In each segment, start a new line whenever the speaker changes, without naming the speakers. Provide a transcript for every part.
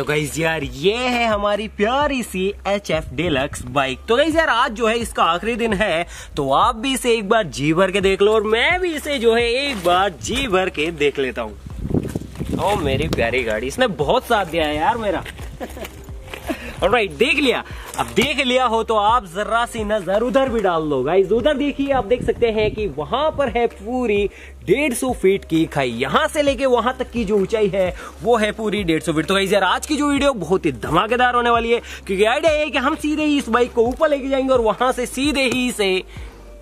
तो गाइज़ यार, ये है हमारी प्यारी सी एच एफ़ डिलक्स बाइक तो गाइज़ यार, आज जो है इसका आखिरी दिन है तो आप भी इसे एक बार जी भर के देख लो और मैं भी इसे जो है एक बार जी भर के देख लेता हूँ। ओ, मेरी प्यारी गाड़ी, इसने बहुत साथ दिया है यार मेरा। राइट देख लिया। अब देख लिया हो तो आप जरा सी नज़र उधर भी डाल लो गाइज़ उधर देखिए, आप देख सकते हैं कि वहाँ पर है पूरी डेढ़ सौ फीट की खाई। यहाँ से लेके वहाँ तक की जो ऊंचाई है, वो है पूरी डेढ़ सौ फीट। तो गाइज़ यार, आज की जो वीडियो बहुत ही धमाकेदार होने वाली है, क्योंकि आइडिया है कि हम सीधे ही इस बाइक को ऊपर लेके जाएँगे और वहाँ से सीधे ही इसे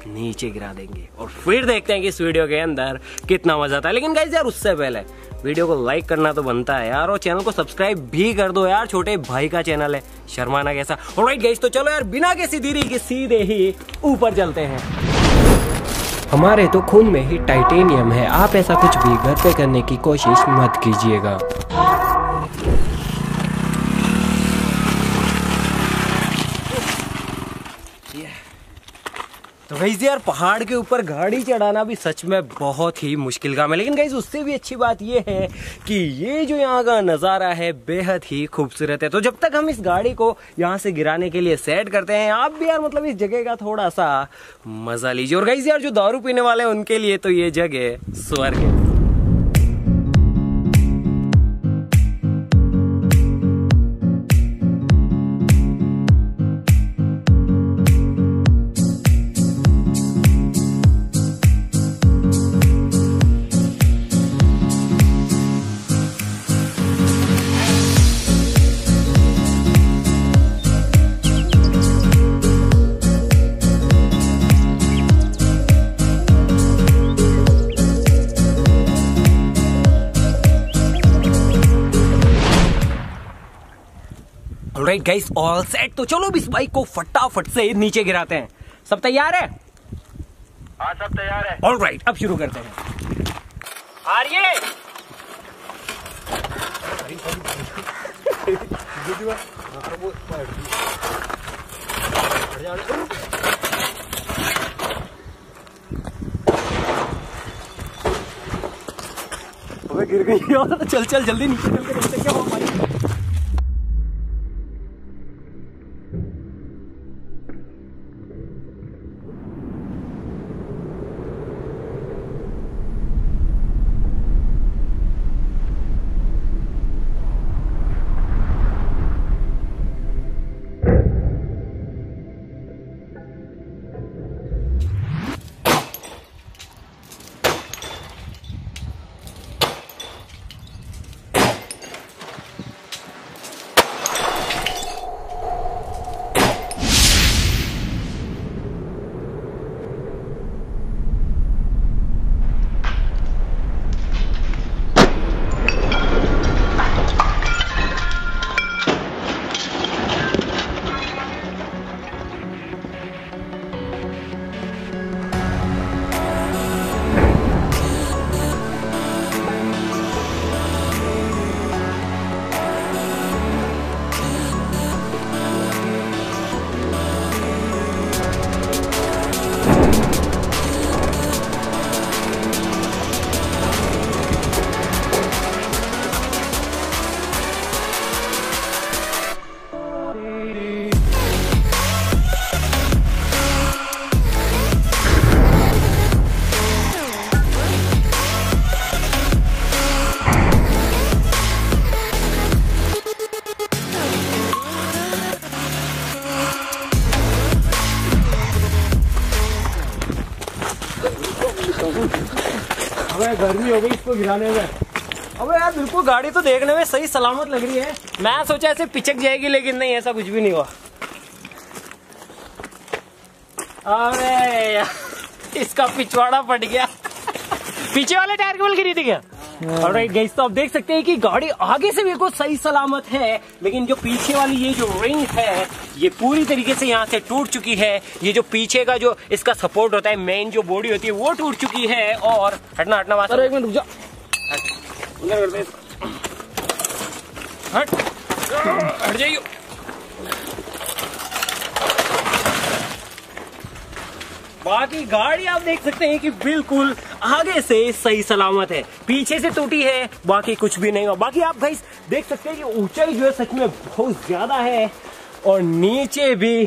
नीचे गिरा देंगे। और फिर देखते हैं कि इस वीडियो के अंदर कितना मज़ा आता है। लेकिन गाइज़ यार, उससे पहले वीडियो को लाइक करना तो बनता है यार, और चैनल को सब्सक्राइब भी कर दो यार, छोटे भाई का चैनल है शर्माना कैसा। और राइट गाइज़ तो चलो यार, बिना किसी देरी के सीधे ही ऊपर चलते हैं। हमारे तो खून में ही टाइटेनियम है। आप ऐसा कुछ भी घर पे करने की कोशिश मत कीजिएगा। तो गई यार, पहाड़ के ऊपर गाड़ी चढ़ाना भी सच में बहुत ही मुश्किल काम है। लेकिन गई उससे भी अच्छी बात यह है कि ये जो यहाँ का नज़ारा है, बेहद ही खूबसूरत है। तो जब तक हम इस गाड़ी को यहाँ से गिराने के लिए सेट करते हैं, आप भी यार मतलब इस जगह का थोड़ा सा मज़ा लीजिए। और गई यार, जो दारू पीने वाले हैं, उनके लिए तो ये जगह स्वर्ग है। राइट गाइस ऑल सेट तो चलो इस बाइक को फटाफट से नीचे गिराते हैं। सब तैयार है?
हाँ सब तैयार है।
ऑल राइट अब शुरू करते हैं। आर्ये गिर गई चल चल जल्दी नीचे चल के अबे, गर्मी हो गई इसको गिराने में। अबे यार, बिल्कुल गाड़ी तो देखने में सही सलामत लग रही है। मैं सोचा ऐसे पिचक जाएगी, लेकिन नहीं, ऐसा कुछ भी नहीं हुआ। अरे यार, इसका पिछवाड़ा फट गया। पीछे वाले टायर केवल गिरी थी क्या? राइट गाइस तो आप देख सकते हैं कि गाड़ी आगे से बिल्कुल सही सलामत है लेकिन जो पीछे वाली ये जो रिंग है ये पूरी तरीके से यहाँ से टूट चुकी है। ये जो पीछे का जो इसका सपोर्ट होता है मेन जो बॉडी होती है वो टूट चुकी है और हटना हटना बात एक मिनट रुक जा। हट। हट जाइयो। बाकी गाड़ी आप देख सकते हैं कि बिल्कुल आगे से सही सलामत है। पीछे से टूटी है, बाकी कुछ भी नहीं हुआ। बाकी आप भाई देख सकते हैं कि ऊंचाई जो है सच में बहुत ज़्यादा है और नीचे भी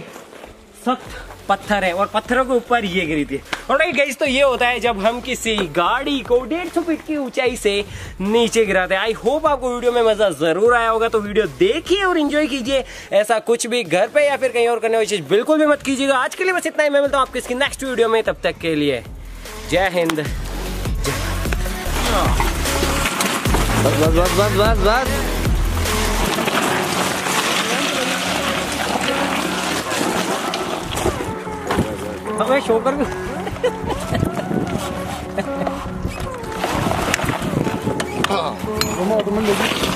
सख्त पत्थर है और पत्थरों के ऊपर ये गिरी थी। और गई तो ये होता है जब हम किसी गाड़ी को डेढ़ सौ फीट की ऊंचाई से नीचे गिराते हैं। आई होप आपको वीडियो में मज़ा ज़रूर आया होगा तो वीडियो देखिए और इंजॉय कीजिए। ऐसा कुछ भी घर पे या फिर कहीं और करने वाली चीज़, बिल्कुल भी मत कीजिएगा। आज के लिए बस इतना ही। मैं मिलता हूँ आपको इसकी नेक्स्ट वीडियो में। तब तक के लिए, जय हिंद।
बस बस बस बस बस बस।
हमें शो कर
तुम तुम